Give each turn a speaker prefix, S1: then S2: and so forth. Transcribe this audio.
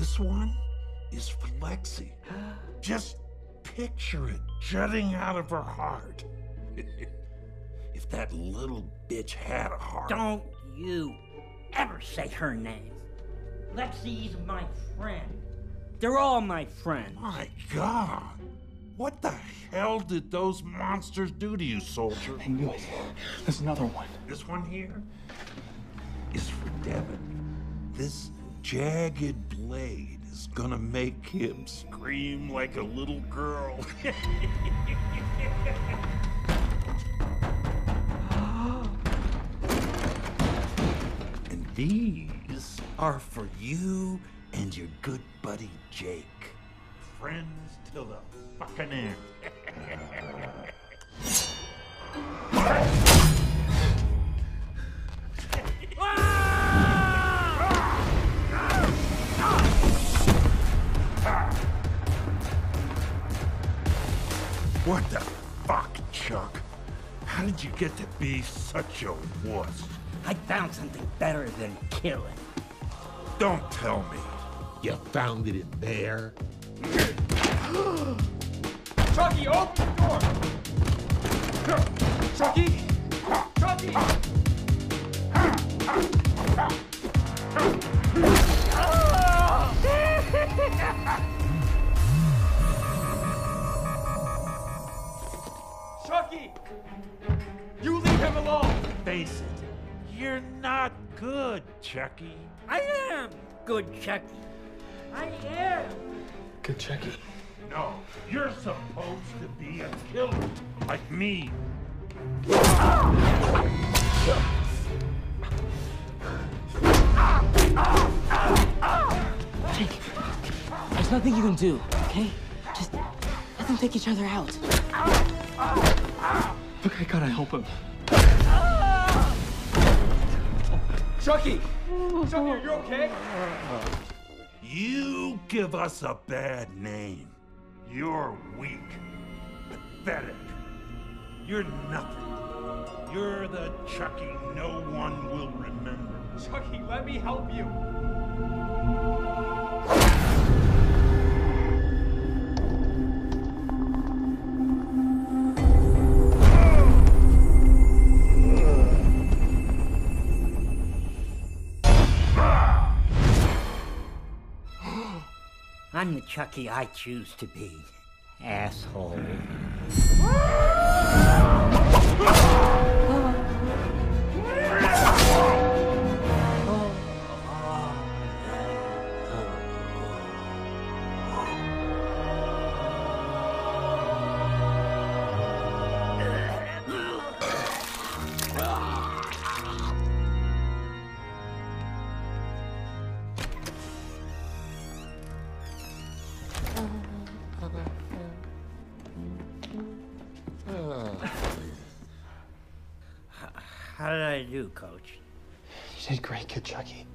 S1: This one is for Lexy. Just picture it jutting out of her heart. if that little bitch had a heart.
S2: Don't you ever say her name. Lexy's my friend. They're all my friends.
S1: My God. What the hell did those monsters do to you, soldier?
S3: I knew it. There's another one.
S1: This one here is for Devon. This jagged blade is gonna make him scream like a little girl. and these are for you and your good buddy Jake. Friends till the fucking end. What the fuck, Chuck? How did you get to be such a wuss?
S2: I found something better than killing.
S1: Don't tell me.
S4: You found it in there?
S3: Chucky, open the door! Chucky! Chucky! Chucky! You leave him alone!
S1: Face it, you're not good, Chucky.
S2: I am good, Chucky. I am.
S3: Good Chucky.
S1: No, you're supposed to be a killer, like me.
S5: Jake, there's nothing you can do, okay? Just let them take each other out.
S3: Look, I gotta help him. Chucky! Chucky, are you okay?
S1: You give us a bad name. You're weak, pathetic. You're nothing. You're the Chucky no one will remember.
S3: Chucky, let me help you.
S2: I'm the Chucky I choose to be. Asshole. How did I do, Coach?
S3: You did great, good Chucky.